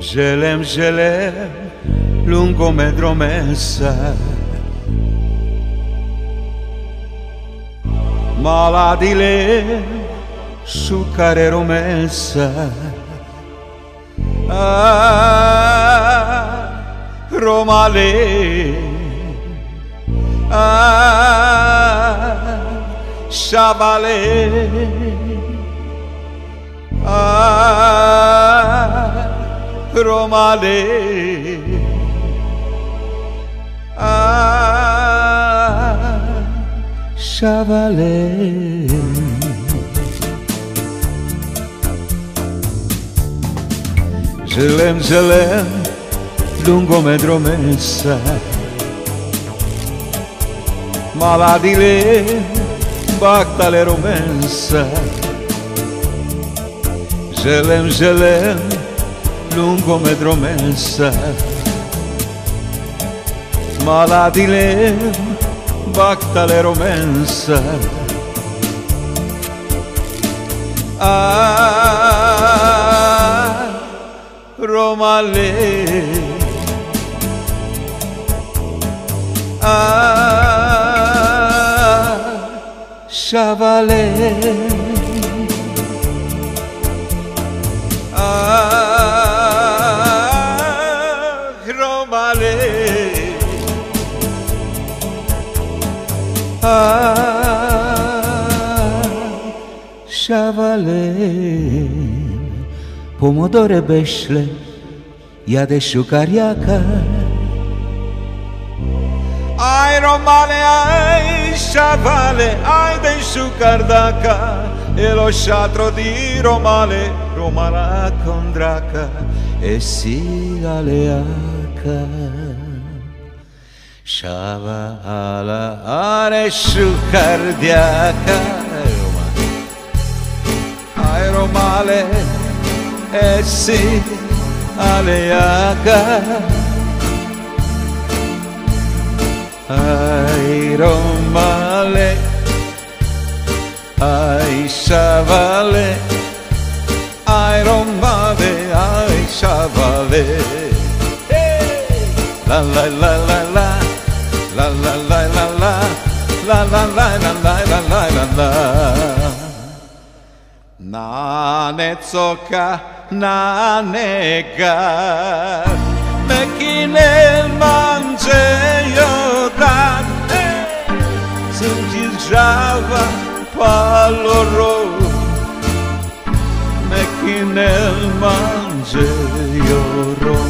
Gelem, gelem, lungo messa Ma di lei su care romessa Ah, Roma lei Ah, Shabalei tomaré. Ah, chavalé. Želem, želem, lungo me dromensa. maladile, bacta le romensa. Želem, želem, lungometromessa Malati le bacta le romensa Ah, Roma le Ah, Chavalet তোমারে shavale Pomodore beșle Yade shukariaka șucariaca Ai romane, ai șavale Ai de shukardaka E lo șatro di romale Romala con draca e si silaleaka Shava ala areshu cardiaca. Roma Aeromale e si aleaca Aeromale La la la la la, la la la la la, la la la la la la la la. Na ne coka, na nega, me kine mangeio dat, sunt java paloro, me kine mangeio ro. Lai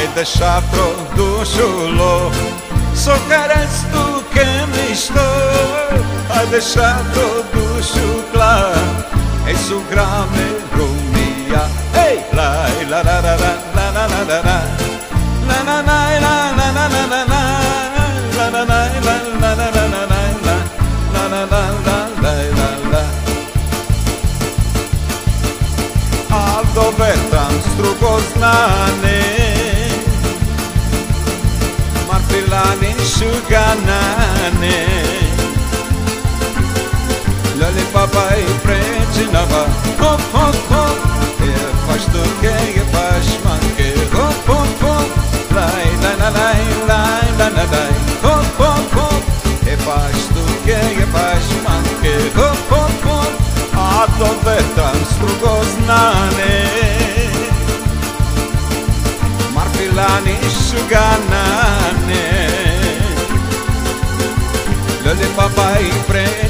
Ai deixar-te dușulo So cares tu que estou Ai deixar-te dușu clar E su grame rumia Ei la la la la la la la la la la La la la la la la la la la La la la la la la la la la La la la la la la la Aldo vetam strugo znane κάνει σου κανάνε Λόλι παπά η πρέτσι να βα. Χοπ χοπ χοπ Εφάς και εφάς Λάι λάι λάι λάι λάι λάι λάι Χοπ χοπ χοπ Εφάς το και εφάς μαν και Χοπ χοπ χοπ A Marfilani trazer papai em frente.